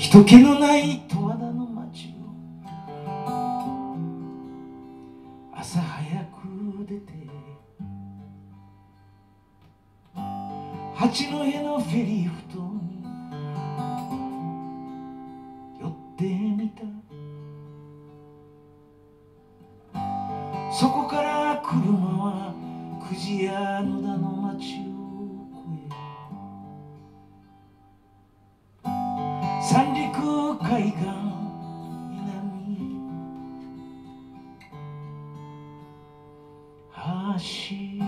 人気のない十和田の街を。朝早く出て。八戸のフェリーふ頭に。寄ってみた。そこから車は久慈や野田の街を。海岸南走る。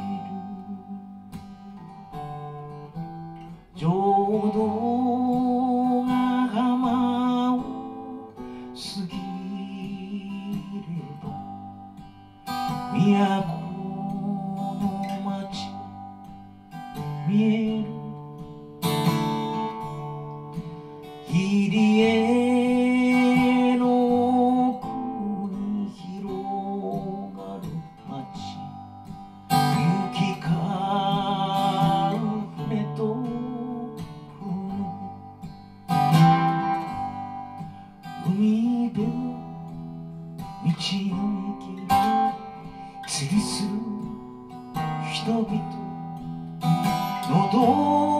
浄土ヶ浜を過ぎれば。都海辺の道の駅釣りする人々。のど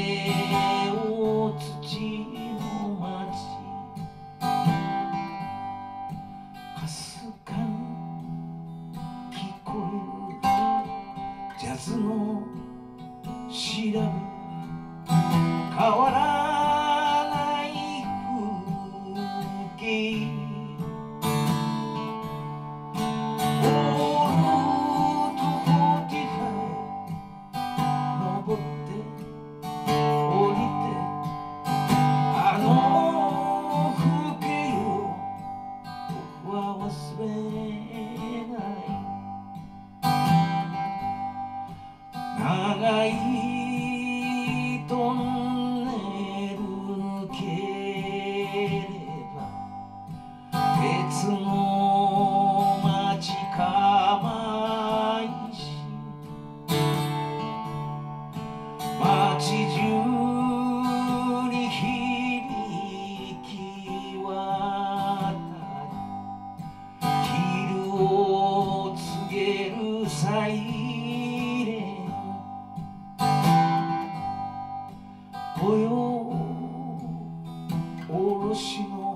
おろしの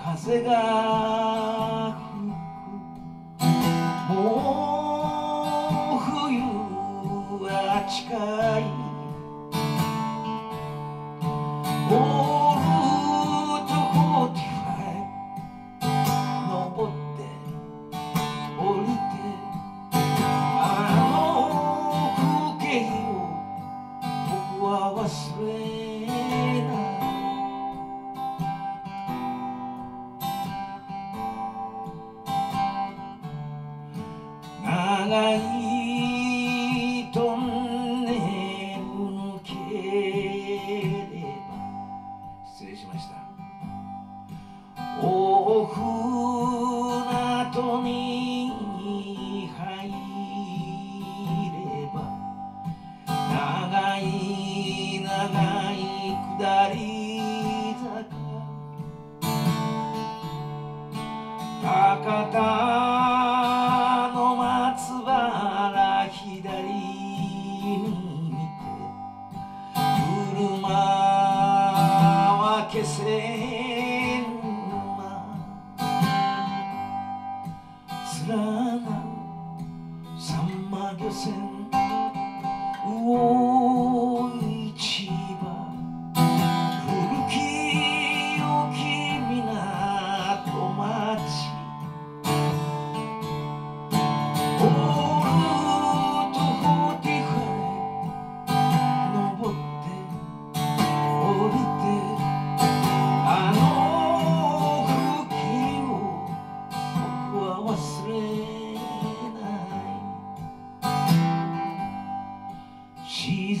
風が長いトンネル抜ければ。失礼しました。大船渡に入れば。長い長い下り坂。博多 some Samma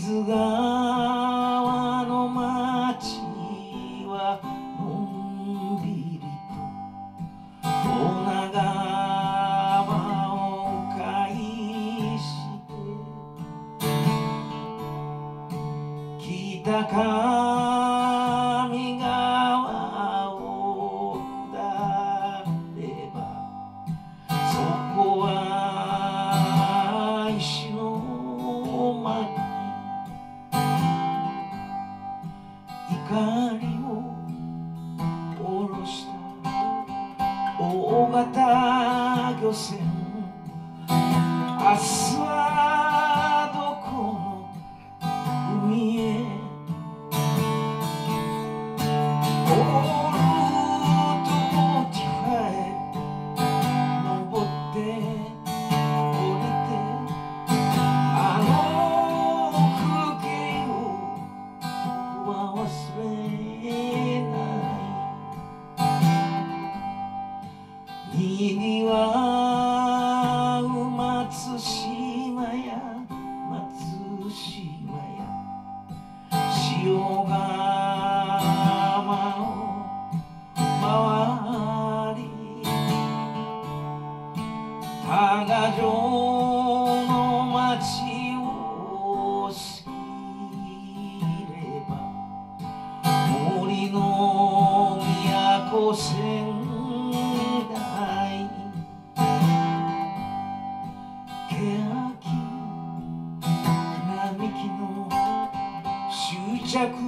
川の町はのんびりと女川を迂回して。北から a sua Jacques